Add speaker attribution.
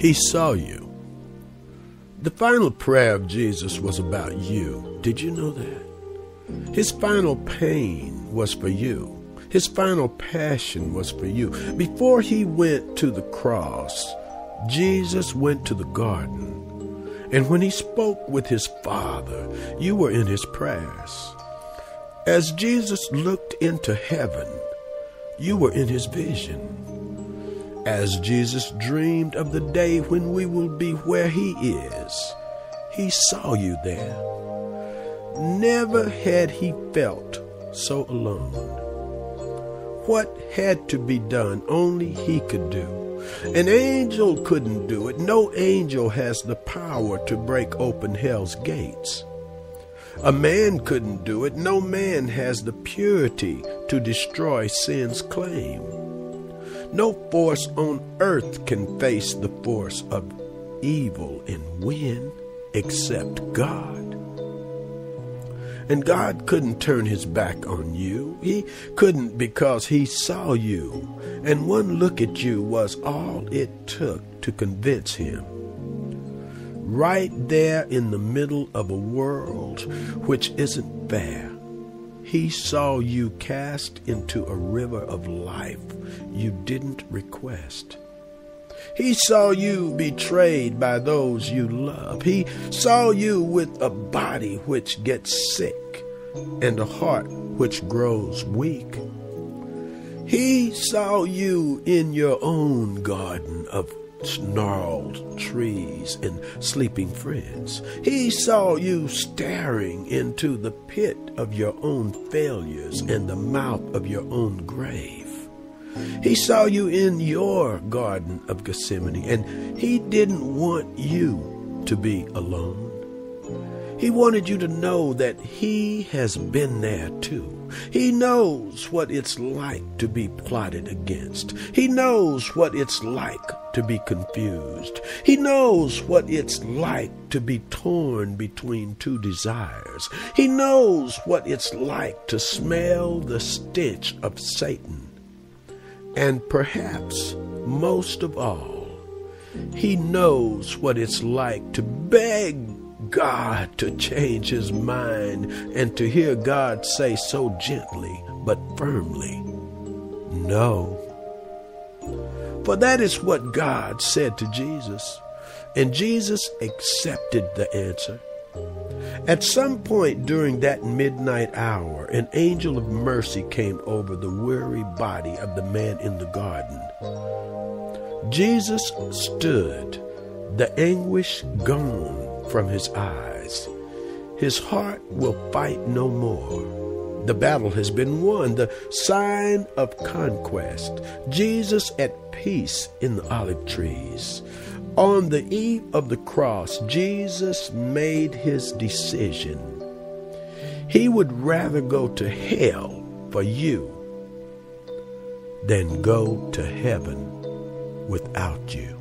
Speaker 1: He saw you. The final prayer of Jesus was about you. Did you know that? His final pain was for you. His final passion was for you. Before he went to the cross, Jesus went to the garden. And when he spoke with his Father, you were in his prayers. As Jesus looked into heaven, you were in his vision. As Jesus dreamed of the day when we will be where he is, he saw you there. Never had he felt so alone. What had to be done only he could do. An angel couldn't do it. No angel has the power to break open hell's gates. A man couldn't do it. No man has the purity to destroy sin's claim. No force on earth can face the force of evil and win except God. And God couldn't turn his back on you. He couldn't because he saw you. And one look at you was all it took to convince him right there in the middle of a world which isn't fair. He saw you cast into a river of life you didn't request. He saw you betrayed by those you love. He saw you with a body which gets sick and a heart which grows weak. He saw you in your own garden of snarled trees and sleeping friends. He saw you staring into the pit of your own failures and the mouth of your own grave. He saw you in your garden of Gethsemane, and he didn't want you to be alone. He wanted you to know that He has been there too. He knows what it's like to be plotted against. He knows what it's like to be confused. He knows what it's like to be torn between two desires. He knows what it's like to smell the stench of Satan. And perhaps most of all, he knows what it's like to beg God to change his mind and to hear God say so gently but firmly, No. For that is what God said to Jesus, and Jesus accepted the answer. At some point during that midnight hour, an angel of mercy came over the weary body of the man in the garden. Jesus stood, the anguish gone from his eyes. His heart will fight no more. The battle has been won, the sign of conquest. Jesus at peace in the olive trees. On the eve of the cross, Jesus made his decision. He would rather go to hell for you than go to heaven without you.